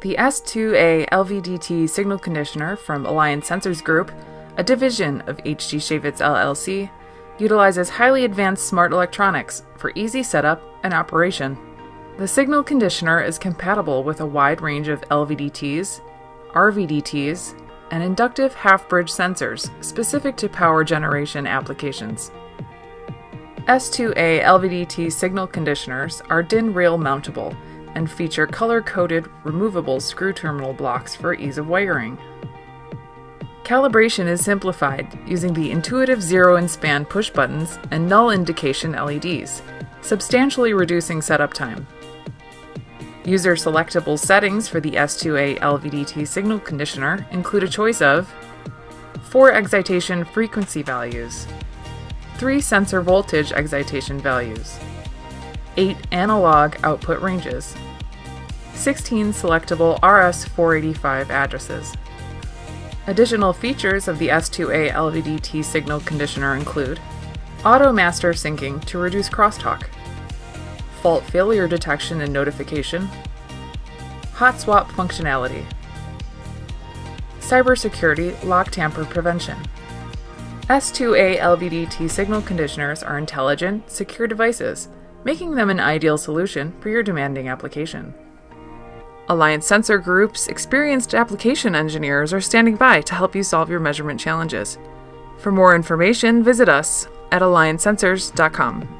The S2A LVDT signal conditioner from Alliance Sensors Group, a division of HG Schaevitz LLC, utilizes highly advanced smart electronics for easy setup and operation. The signal conditioner is compatible with a wide range of LVDTs, RVDTs, and inductive half bridge sensors specific to power generation applications. S2A LVDT signal conditioners are DIN rail mountable and feature color coded removable screw terminal blocks for ease of wiring. Calibration is simplified using the intuitive zero and span push buttons and null indication LEDs, substantially reducing setup time. User selectable settings for the S2A LVDT signal conditioner include a choice of 4 excitation frequency values, 3 sensor voltage excitation values, 8 analog output ranges, 16 selectable RS485 addresses. Additional features of the S2A LVDT signal conditioner include auto master syncing to reduce crosstalk, fault failure detection and notification, hot swap functionality, cybersecurity lock tamper prevention. S2A LVDT signal conditioners are intelligent, secure devices making them an ideal solution for your demanding application. Alliance Sensor Group's experienced application engineers are standing by to help you solve your measurement challenges. For more information, visit us at alliancesensors.com.